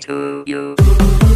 to you.